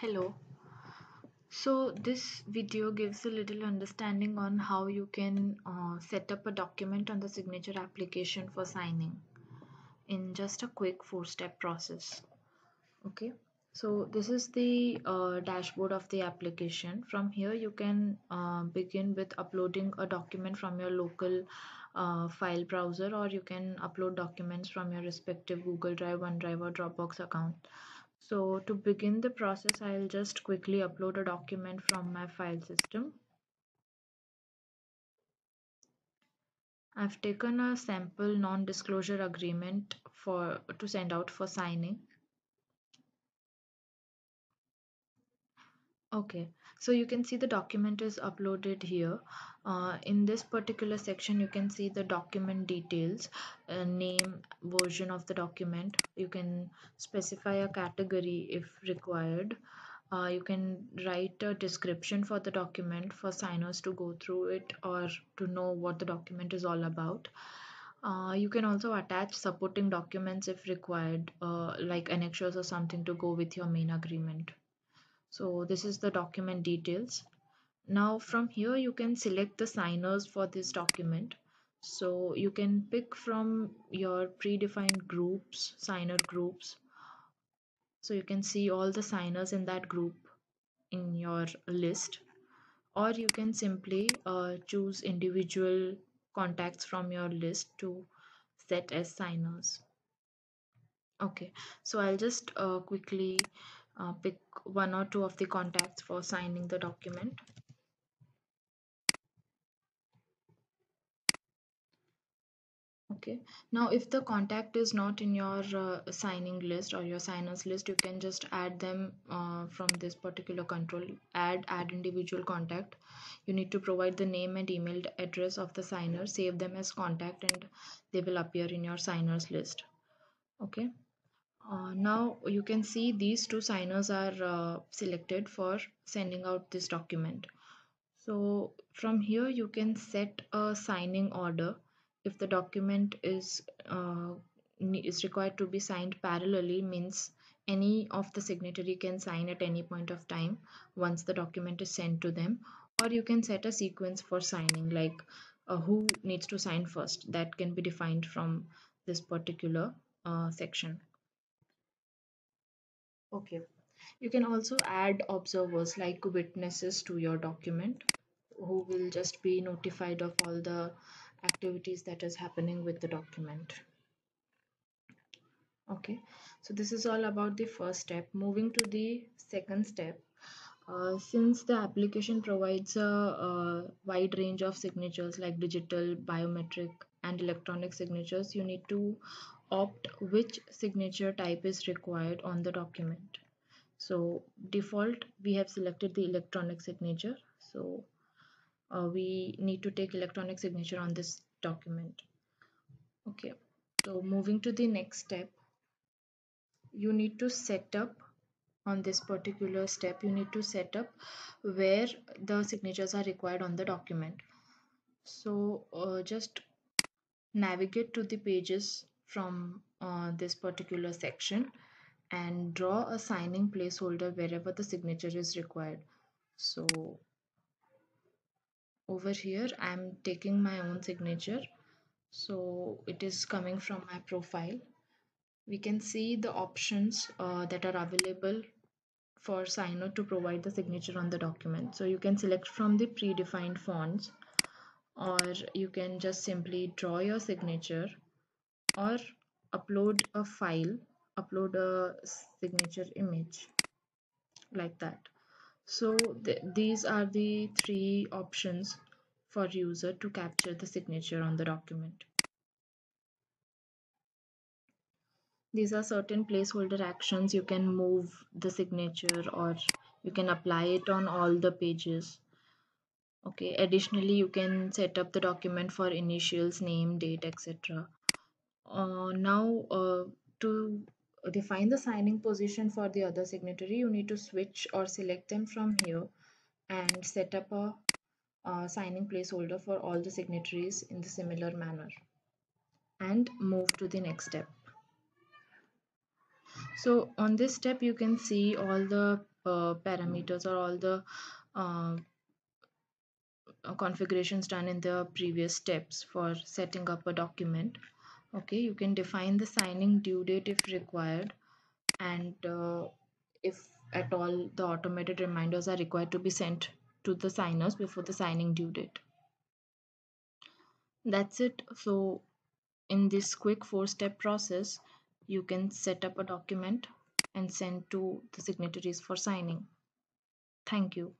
Hello. So this video gives a little understanding on how you can uh, set up a document on the Cygnature application for signing in just a quick four-step process. Okay. So this is the uh, dashboard of the application. From here you can uh, begin with uploading a document from your local uh, file browser or you can upload documents from your respective Google Drive, OneDrive or Dropbox account. So to begin the process, I'll just quickly upload a document from my file system. I've taken a sample non-disclosure agreement for to send out for signing. Okay, so you can see the document is uploaded here. Uh, in this particular section, you can see the document details, uh, name, version of the document. You can specify a category if required. Uh, you can write a description for the document for signers to go through it or to know what the document is all about. Uh, you can also attach supporting documents if required, uh, like annexures or something to go with your main agreement. So this is the document details. Now from here you can select the signers for this document. So you can pick from your predefined groups, signer groups. So you can see all the signers in that group in your list or you can simply uh, choose individual contacts from your list to set as signers. Okay, so I'll just uh, quickly uh, pick one or two of the contacts for signing the document. okay. Now if the contact is not in your uh, signing list or your signers list you can just add them uh, from this particular control add add individual contact. You need to provide the name and email address of the signer. Save them as contact and they will appear in your signers list. Okay uh, now you can see these two signers are uh, selected for sending out this document. So from here you can set a signing order. If the document is uh, is required to be signed parallelly means any of the signatory can sign at any point of time once the document is sent to them. Or you can set a sequence for signing like uh, who needs to sign first. That can be defined from this particular uh, section okay. You can also add observers like witnesses to your document who will just be notified of all the activities that is happening with the document. Okay. So this is all about the first step. Moving to the second step. Uh, since the application provides a, a, wide range of signatures like digital biometric and electronic signatures you need to opt which signature type is required on the document. So default we have selected the electronic signature. So uh, we need to take electronic signature on this document. Okay so moving to the next step you need to set up on this particular step you need to set up where the signatures are required on the document. So uh, just navigate to the pages from uh, this particular section and draw a signing placeholder wherever the signature is required. So over here I'm taking my own signature. So it is coming from my profile. We can see the options uh, that are available for signer to provide the signature on the document. So you can select from the predefined fonts or you can just simply draw your signature or upload a file upload a signature image like that so th these are the three options for user to capture the signature on the document. These are certain placeholder actions. You can move the signature or you can apply it on all the pages. Okay, additionally, you can set up the document for initials, name, date, etc. Uh, now, uh, to define the signing position for the other signatory you need to switch or select them from here and set up a, a signing placeholder for all the signatories in the similar manner and move to the next step so on this step you can see all the uh, parameters or all the uh, configurations done in the previous steps for setting up a document. Okay you can define the signing due date if required and uh, if at all the automated reminders are required to be sent to the signers before the signing due date. That's it. So in this quick four step process you can set up a document and send to the signatories for signing. Thank you